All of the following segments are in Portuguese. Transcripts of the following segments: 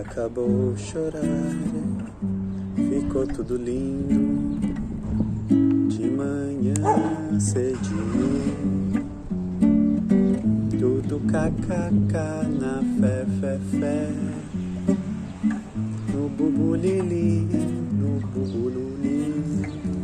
Acabou chorar, ficou tudo lindo de manhã cedinho. Tudo kkk na fé, fé, fé. No bubulili, no bubululi.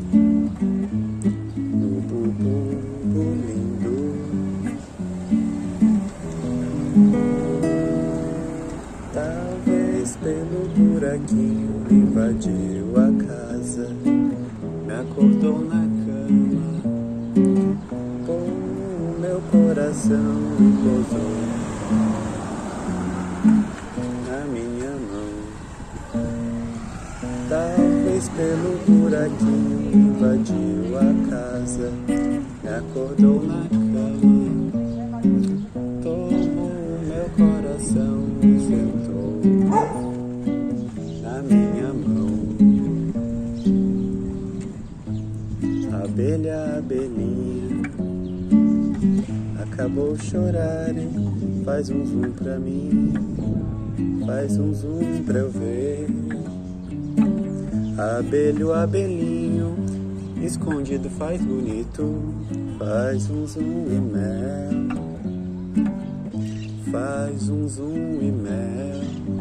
Talvez pelo buraquinho invadiu a casa, me acordou na cama, o meu coração e pousou na minha mão. Talvez pelo buraquinho invadiu a casa, me acordou na cama, Abelha, abelhinha, acabou chorar, faz um zoom pra mim, faz um zoom pra eu ver. Abelho, abelhinho, escondido faz bonito, faz um zoom e mel, faz um zoom e mel.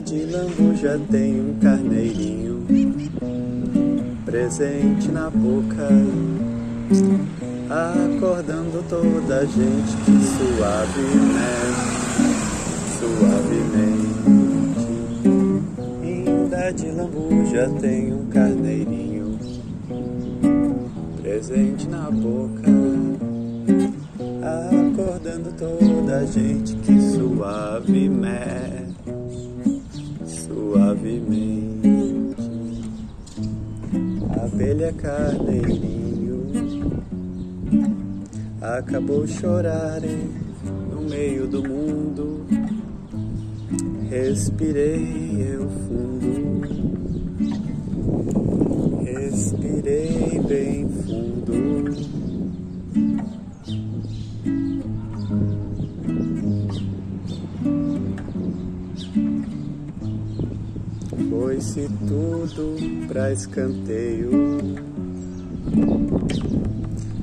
De lambuja tem um carneirinho presente na boca, acordando toda a gente que suavemente, suavemente. Inda de lambuja tem um carneirinho presente na boca, acordando toda a gente que suavemente, suavemente. Abelha carneirinho acabou chorar no meio do mundo. Respirei eu fundo, respirei bem fundo. Foi-se tudo pra escanteio.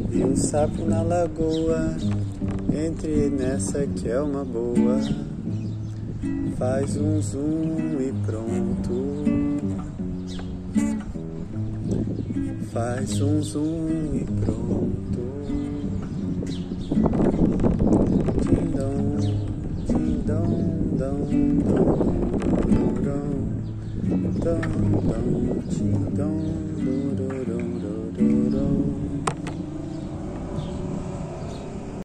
Vi um sapo na lagoa, entre nessa que é uma boa. Faz um zoom e pronto. Faz um zoom e pronto. Dindom, 等等去